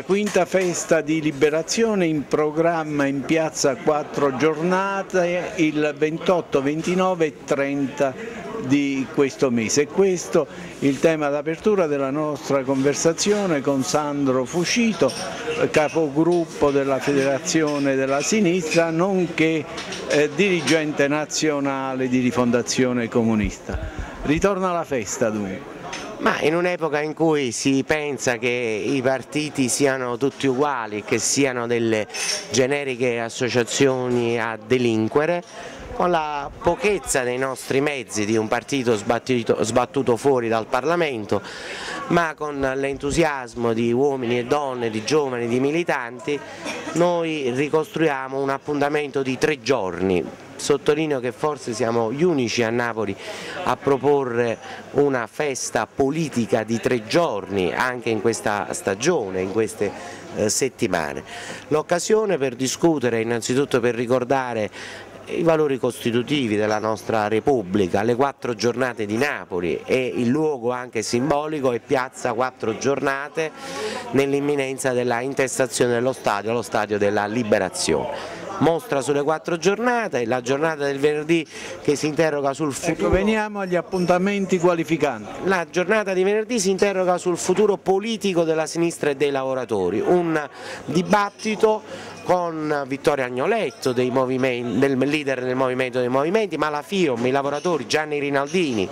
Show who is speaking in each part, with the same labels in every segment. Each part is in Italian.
Speaker 1: La quinta festa di liberazione in programma in piazza quattro giornate il 28, 29 e 30 di questo mese. E questo il tema d'apertura della nostra conversazione con Sandro Fuscito, capogruppo della Federazione della Sinistra, nonché eh, dirigente nazionale di Rifondazione Comunista. Ritorna la festa dunque.
Speaker 2: Ma in un'epoca in cui si pensa che i partiti siano tutti uguali, che siano delle generiche associazioni a delinquere, con la pochezza dei nostri mezzi di un partito sbattuto, sbattuto fuori dal Parlamento, ma con l'entusiasmo di uomini e donne, di giovani, di militanti, noi ricostruiamo un appuntamento di tre giorni Sottolineo che forse siamo gli unici a Napoli a proporre una festa politica di tre giorni anche in questa stagione, in queste eh, settimane. L'occasione per discutere, innanzitutto per ricordare i valori costitutivi della nostra Repubblica, le quattro giornate di Napoli e il luogo anche simbolico è Piazza Quattro Giornate nell'imminenza della intestazione dello stadio, lo stadio della Liberazione mostra sulle quattro giornate, la giornata del venerdì che si interroga sul ecco, futuro.
Speaker 1: Ecco, veniamo agli appuntamenti qualificanti.
Speaker 2: La giornata di venerdì si interroga sul futuro politico della sinistra e dei lavoratori, un dibattito con Vittorio Agnoletto, del leader del movimento dei movimenti, Malafiom, i lavoratori, Gianni Rinaldini,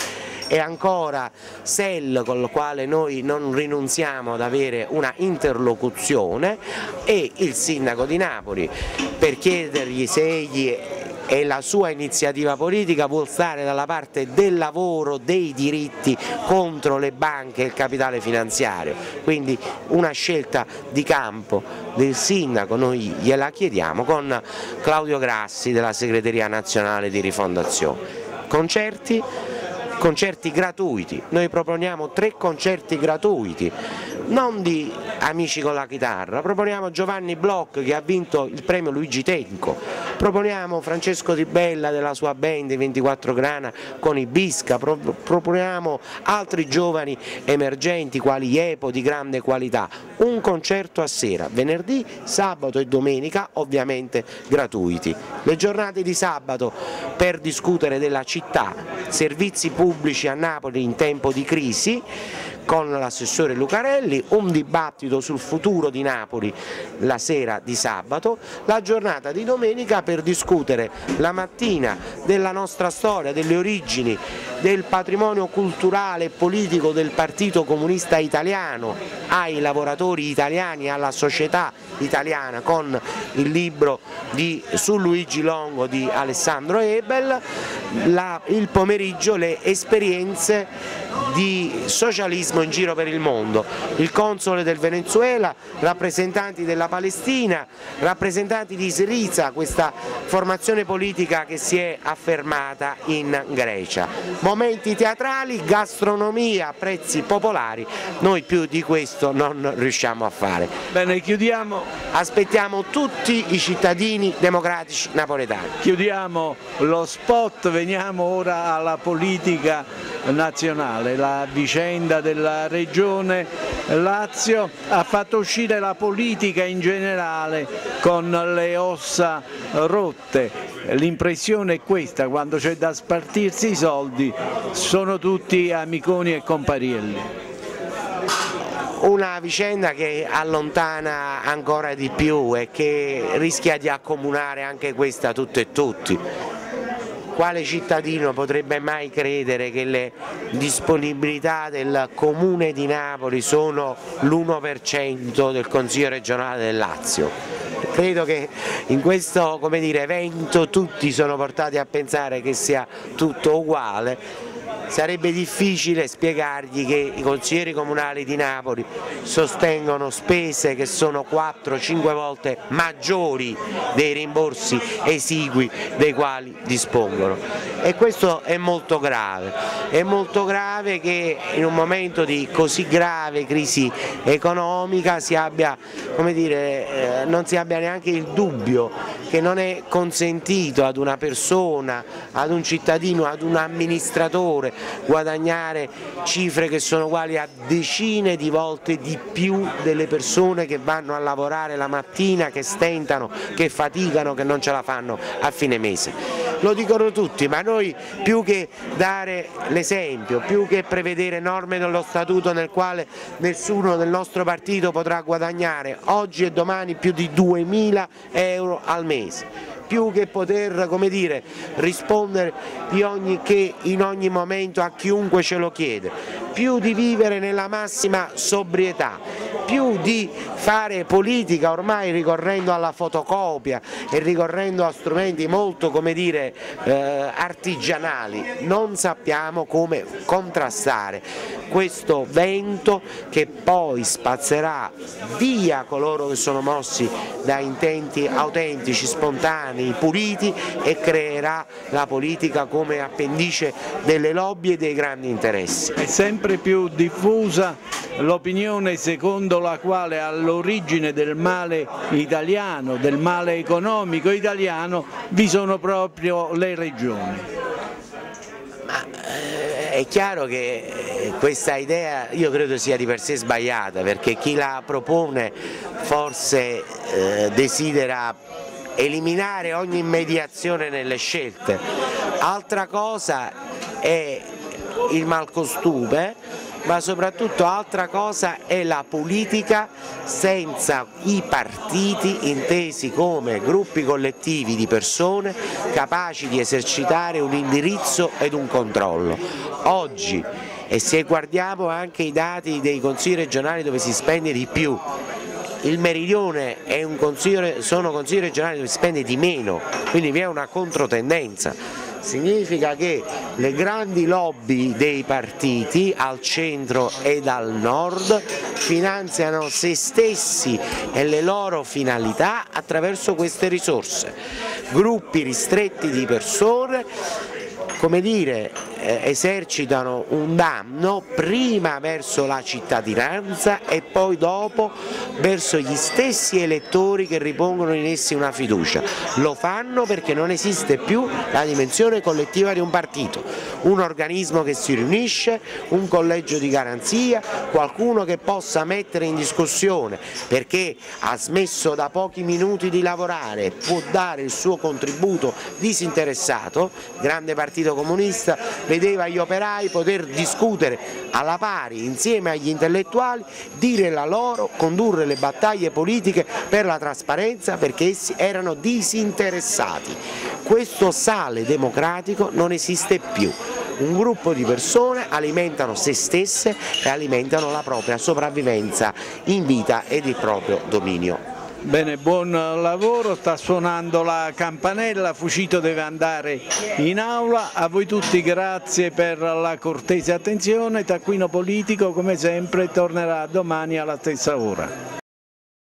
Speaker 2: e ancora SEL con il quale noi non rinunziamo ad avere una interlocuzione e il sindaco di Napoli per chiedergli se egli e la sua iniziativa politica vuol stare dalla parte del lavoro, dei diritti contro le banche e il capitale finanziario, quindi una scelta di campo del sindaco noi gliela chiediamo con Claudio Grassi della segreteria nazionale di rifondazione. Concerti concerti gratuiti, noi proponiamo tre concerti gratuiti, non di Amici con la chitarra, proponiamo Giovanni Bloch che ha vinto il premio Luigi Tenco, proponiamo Francesco Di Bella della sua band 24 Grana con i Bisca, proponiamo altri giovani emergenti quali Iepo di grande qualità, un concerto a sera, venerdì, sabato e domenica ovviamente gratuiti. Le giornate di sabato per discutere della città, servizi pubblici a Napoli in tempo di crisi, con l'assessore Lucarelli, un dibattito sul futuro di Napoli la sera di sabato, la giornata di domenica per discutere la mattina della nostra storia, delle origini, del patrimonio culturale e politico del Partito Comunista Italiano ai lavoratori italiani, alla società italiana con il libro di, su Luigi Longo di Alessandro Ebel, la, il pomeriggio le esperienze di socialismo in giro per il mondo, il console del Venezuela, rappresentanti della Palestina, rappresentanti di Siriza, questa formazione politica che si è affermata in Grecia. Momenti teatrali, gastronomia, prezzi popolari, noi più di questo non riusciamo a fare.
Speaker 1: Bene, chiudiamo.
Speaker 2: Aspettiamo tutti i cittadini democratici napoletani.
Speaker 1: Chiudiamo lo spot, veniamo ora alla politica nazionale, la vicenda della regione Lazio ha fatto uscire la politica in generale con le ossa rotte, l'impressione è questa, quando c'è da spartirsi i soldi sono tutti amiconi e comparielli.
Speaker 2: Una vicenda che allontana ancora di più e che rischia di accomunare anche questa tutto e tutti quale cittadino potrebbe mai credere che le disponibilità del comune di Napoli sono l'1% del Consiglio regionale del Lazio? Credo che in questo dire, evento tutti sono portati a pensare che sia tutto uguale sarebbe difficile spiegargli che i consiglieri comunali di Napoli sostengono spese che sono 4-5 volte maggiori dei rimborsi esigui dei quali dispongono. E questo è molto grave, è molto grave che in un momento di così grave crisi economica si abbia, dire, eh, non si abbia neanche il dubbio che non è consentito ad una persona, ad un cittadino, ad un amministratore guadagnare cifre che sono uguali a decine di volte di più delle persone che vanno a lavorare la mattina, che stentano, che faticano, che non ce la fanno a fine mese. Lo dicono tutti, ma noi più che dare l'esempio, più che prevedere norme nello statuto nel quale nessuno del nostro partito potrà guadagnare oggi e domani più di 2.000 euro al mese più che poter dire, rispondere ogni, che in ogni momento a chiunque ce lo chiede, più di vivere nella massima sobrietà, più di fare politica ormai ricorrendo alla fotocopia e ricorrendo a strumenti molto dire, eh, artigianali, non sappiamo come contrastare questo vento che poi spazzerà via coloro che sono mossi da intenti autentici, spontanei, puliti e creerà la politica come appendice delle lobby e dei grandi interessi.
Speaker 1: È sempre più diffusa l'opinione secondo la quale all'origine del male italiano, del male economico italiano, vi sono proprio le regioni.
Speaker 2: Ma, eh, è chiaro che eh, questa idea io credo sia di per sé sbagliata perché chi la propone forse eh, desidera eliminare ogni mediazione nelle scelte. Altra cosa è il malcostume ma soprattutto altra cosa è la politica senza i partiti intesi come gruppi collettivi di persone capaci di esercitare un indirizzo ed un controllo. Oggi e se guardiamo anche i dati dei consigli regionali dove si spende di più il meridione consiglio, sono consigli regionali dove si spende di meno, quindi vi è una controtendenza. Significa che le grandi lobby dei partiti al centro ed al nord finanziano se stessi e le loro finalità attraverso queste risorse, gruppi ristretti di persone come dire, esercitano un danno prima verso la cittadinanza e poi dopo verso gli stessi elettori che ripongono in essi una fiducia. Lo fanno perché non esiste più la dimensione collettiva di un partito, un organismo che si riunisce, un collegio di garanzia, qualcuno che possa mettere in discussione perché ha smesso da pochi minuti di lavorare, può dare il suo contributo disinteressato, grande Partito Comunista vedeva gli operai poter discutere alla pari insieme agli intellettuali, dire la loro, condurre le battaglie politiche per la trasparenza perché essi erano disinteressati. Questo sale democratico non esiste più un gruppo di persone alimentano se stesse e alimentano la propria sopravvivenza in vita ed il proprio dominio.
Speaker 1: Bene, buon lavoro, sta suonando la campanella, Fucito deve andare in aula, a voi tutti grazie per la cortese attenzione, Taccuino Politico come sempre tornerà domani alla stessa ora.